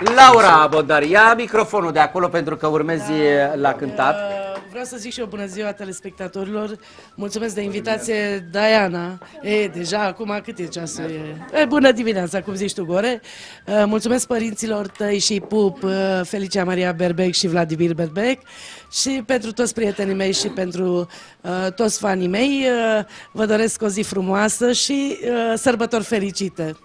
Laura Bodar, ia microfonul de acolo pentru că urmezi la cântat. Uh, Vreau să zic și eu bună ziua telespectatorilor. Mulțumesc de invitație, Diana. E, deja acum cât e ceasul? E, e bună dimineața, cum zici tu, Gore. Uh, Mulțumesc părinților tăi și Pup, uh, Felicia Maria Berbec și Vladimir Berbec și pentru toți prietenii mei și pentru uh, toți fanii mei. Uh, vă doresc o zi frumoasă și uh, sărbători fericite.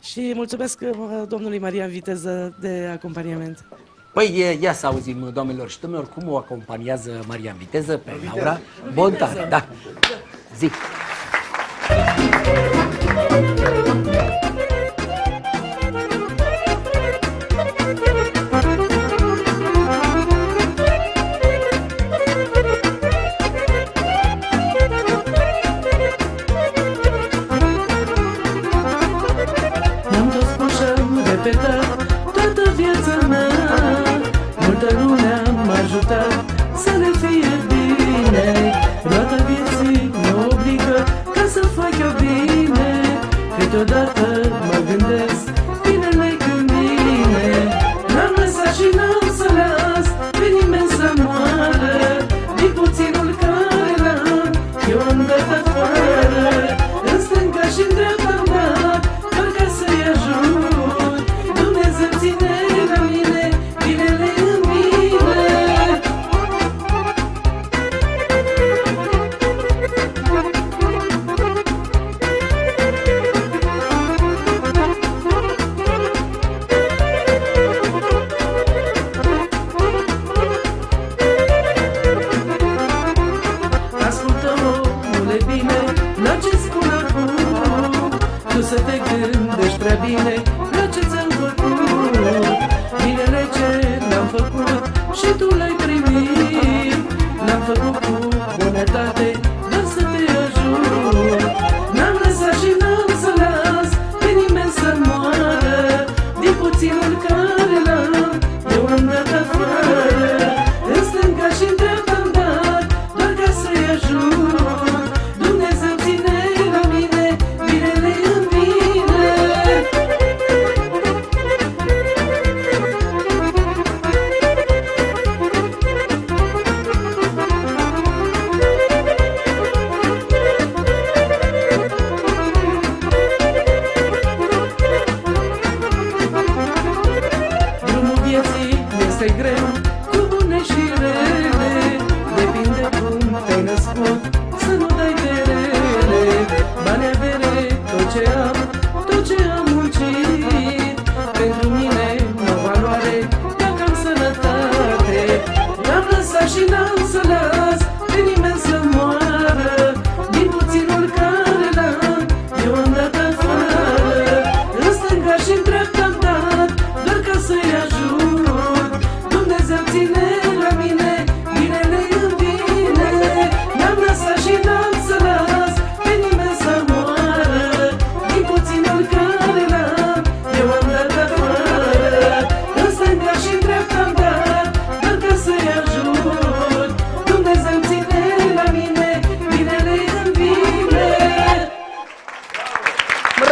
Și mulțumesc uh, domnului Maria Viteză de acompaniament. Păi e, ia să auzim, doamnelor și domnilor, cum o acompaniază Maria în viteză pe Laura Bontar. Da. Zic. Mi-am am repetat toată viața mea. Multă lume am ajutat să ne fie bine. Roata vieții mă obligă ca să fac eu bine. Câteodată mă gândesc bine la ce ți-am făcut Binele ce l-am făcut și tu l-ai primit. L-am făcut cu bunătate